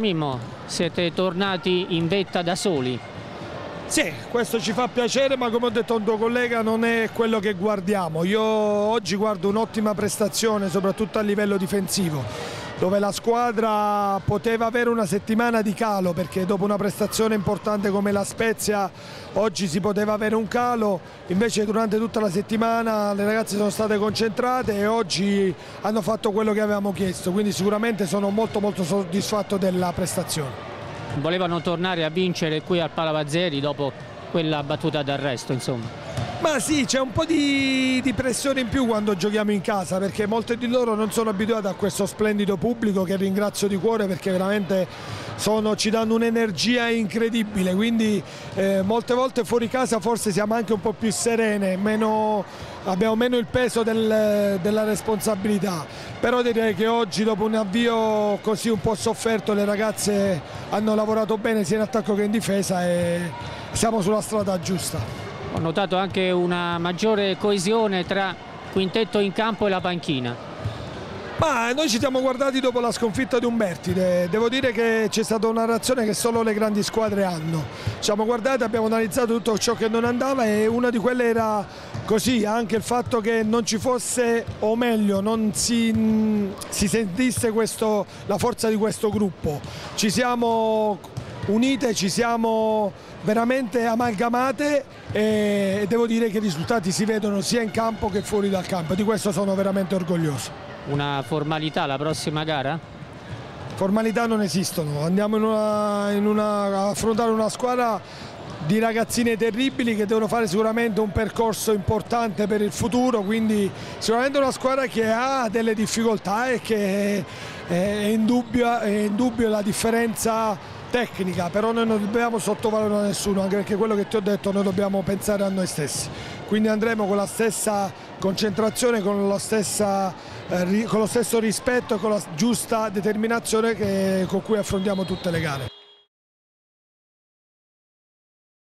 Mimmo, siete tornati in vetta da soli? Sì, questo ci fa piacere, ma come ho detto a un tuo collega non è quello che guardiamo. Io oggi guardo un'ottima prestazione, soprattutto a livello difensivo, dove la squadra poteva avere una settimana di calo, perché dopo una prestazione importante come la Spezia oggi si poteva avere un calo, invece durante tutta la settimana le ragazze sono state concentrate e oggi hanno fatto quello che avevamo chiesto, quindi sicuramente sono molto molto soddisfatto della prestazione. Volevano tornare a vincere qui al Palavazzeri dopo quella battuta d'arresto insomma. Ma sì, c'è un po' di, di, pressione in più quando giochiamo in casa perché molte di loro non sono abituate a questo splendido pubblico che ringrazio di cuore perché veramente sono, ci danno un'energia incredibile, quindi eh, molte volte fuori casa forse siamo anche un po' più serene, meno, abbiamo meno il peso del, della responsabilità, però direi che oggi dopo un avvio così un po' sofferto le ragazze hanno lavorato bene sia in attacco che in difesa e siamo sulla strada giusta. Ho notato anche una maggiore coesione tra quintetto in campo e la panchina. Ma noi ci siamo guardati dopo la sconfitta di Umberti, devo dire che c'è stata una reazione che solo le grandi squadre hanno. Ci siamo guardati, abbiamo analizzato tutto ciò che non andava e una di quelle era così, anche il fatto che non ci fosse, o meglio, non si, si sentisse questo, la forza di questo gruppo. Ci siamo unite, ci siamo veramente amalgamate e devo dire che i risultati si vedono sia in campo che fuori dal campo, di questo sono veramente orgoglioso. Una formalità la prossima gara? Formalità non esistono, andiamo in una, in una, a affrontare una squadra di ragazzine terribili che devono fare sicuramente un percorso importante per il futuro, quindi sicuramente una squadra che ha delle difficoltà e che è indubbio, è indubbio la differenza tecnica, però noi non dobbiamo sottovalutare nessuno, anche perché quello che ti ho detto noi dobbiamo pensare a noi stessi. Quindi andremo con la stessa concentrazione, con, stessa, eh, con lo stesso rispetto e con la giusta determinazione che, con cui affrontiamo tutte le gare.